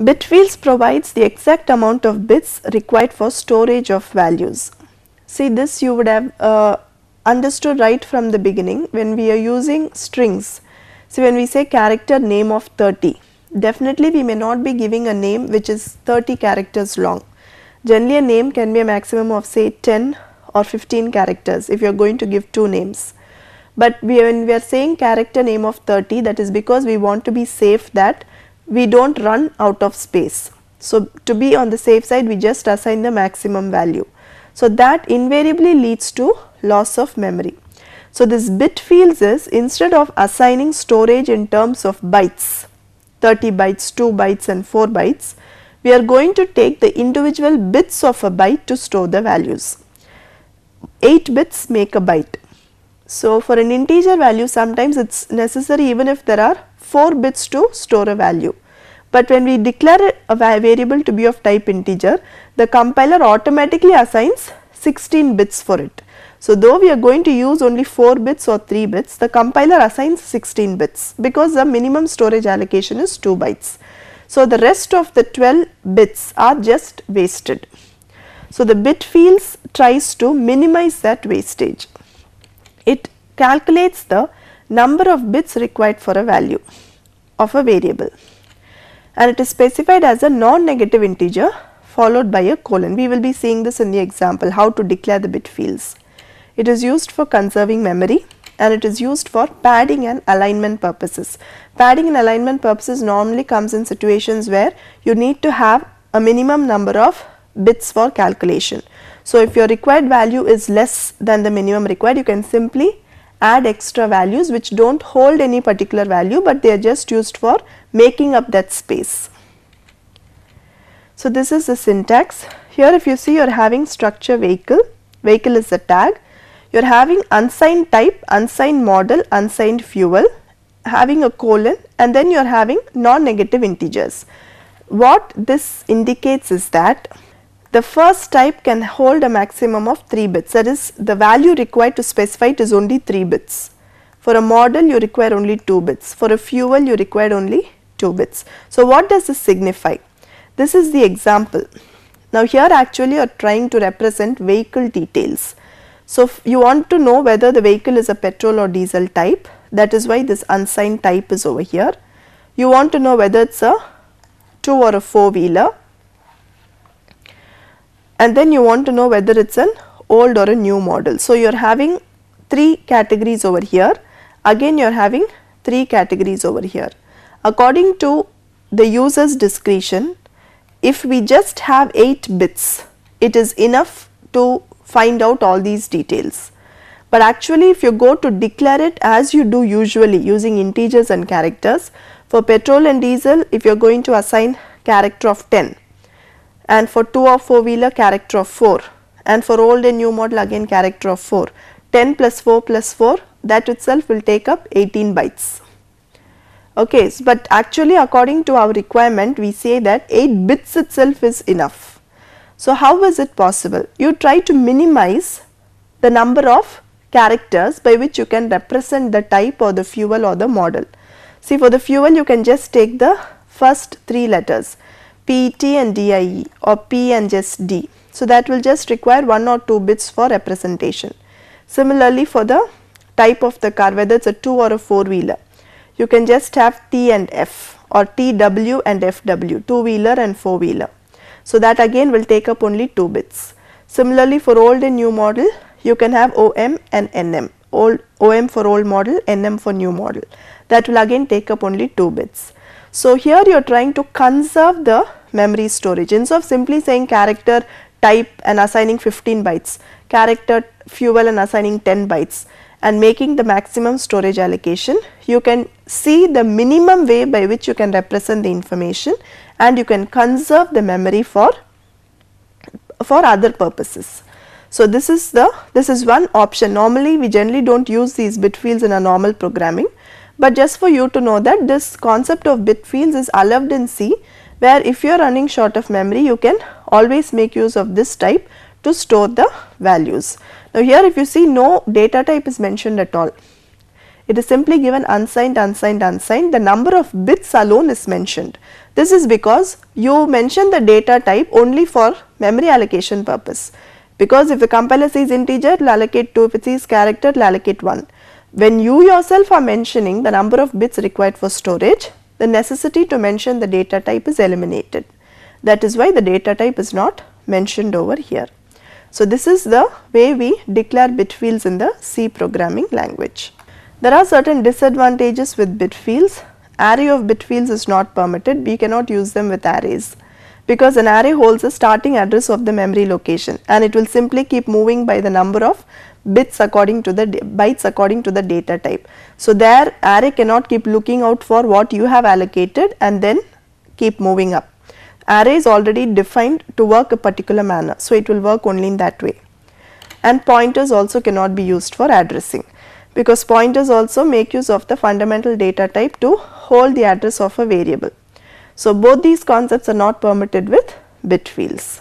Bitfields provides the exact amount of bits required for storage of values. See this you would have uh, understood right from the beginning when we are using strings. So, when we say character name of 30, definitely we may not be giving a name which is 30 characters long. Generally a name can be a maximum of say 10 or 15 characters if you are going to give two names. But we, when we are saying character name of 30 that is because we want to be safe that we do not run out of space. So, to be on the safe side we just assign the maximum value. So, that invariably leads to loss of memory. So, this bit fields is instead of assigning storage in terms of bytes 30 bytes, 2 bytes and 4 bytes, we are going to take the individual bits of a byte to store the values. 8 bits make a byte. So, for an integer value sometimes it is necessary even if there are 4 bits to store a value. But when we declare a variable to be of type integer, the compiler automatically assigns 16 bits for it. So, though we are going to use only 4 bits or 3 bits, the compiler assigns 16 bits because the minimum storage allocation is 2 bytes. So, the rest of the 12 bits are just wasted. So, the bit fields tries to minimize that wastage. It calculates the number of bits required for a value of a variable and it is specified as a non-negative integer followed by a colon. We will be seeing this in the example how to declare the bit fields. It is used for conserving memory and it is used for padding and alignment purposes. Padding and alignment purposes normally comes in situations where you need to have a minimum number of bits for calculation. So, if your required value is less than the minimum required you can simply add extra values which do not hold any particular value, but they are just used for making up that space. So, this is the syntax. Here if you see you are having structure vehicle, vehicle is the tag, you are having unsigned type, unsigned model, unsigned fuel, having a colon and then you are having non-negative integers. What this indicates is that the first type can hold a maximum of 3 bits that is the value required to specify it is only 3 bits. For a model you require only 2 bits, for a fuel you require only 2 bits. So, what does this signify? This is the example. Now, here actually you are trying to represent vehicle details. So, you want to know whether the vehicle is a petrol or diesel type that is why this unsigned type is over here. You want to know whether it is a 2 or a 4 wheeler and then you want to know whether it is an old or a new model. So, you are having 3 categories over here, again you are having 3 categories over here. According to the user's discretion, if we just have 8 bits, it is enough to find out all these details. But actually if you go to declare it as you do usually using integers and characters, for petrol and diesel if you are going to assign character of 10, and for 2 or 4 wheeler character of 4 and for old and new model again character of 4. 10 plus 4 plus 4 that itself will take up 18 bytes. Okay, so but actually according to our requirement we say that 8 bits itself is enough. So how is it possible? You try to minimize the number of characters by which you can represent the type or the fuel or the model. See for the fuel you can just take the first 3 letters PT and DIE or P and just D. So, that will just require 1 or 2 bits for representation. Similarly, for the type of the car whether it is a 2 or a 4 wheeler, you can just have T and F or TW and FW, 2 wheeler and 4 wheeler. So, that again will take up only 2 bits. Similarly, for old and new model, you can have OM and NM, old OM for old model, NM for new model. That will again take up only 2 bits. So, here you are trying to conserve the memory storage. Instead of simply saying character type and assigning 15 bytes, character fuel and assigning 10 bytes and making the maximum storage allocation, you can see the minimum way by which you can represent the information and you can conserve the memory for, for other purposes. So, this is the this is one option. Normally we generally do not use these bit fields in a normal programming, but just for you to know that this concept of bit fields is allowed in C where if you are running short of memory you can always make use of this type to store the values. Now here if you see no data type is mentioned at all. It is simply given unsigned, unsigned, unsigned. The number of bits alone is mentioned. This is because you mention the data type only for memory allocation purpose. Because if the compiler sees integer, it will allocate 2, if it sees character, it will allocate 1. When you yourself are mentioning the number of bits required for storage, the necessity to mention the data type is eliminated. That is why the data type is not mentioned over here. So, this is the way we declare bit fields in the C programming language. There are certain disadvantages with bit fields. Array of bit fields is not permitted. We cannot use them with arrays because an array holds a starting address of the memory location and it will simply keep moving by the number of bits according to the bytes according to the data type. So, there array cannot keep looking out for what you have allocated and then keep moving up array is already defined to work a particular manner. So, it will work only in that way and pointers also cannot be used for addressing because pointers also make use of the fundamental data type to hold the address of a variable. So, both these concepts are not permitted with bit fields.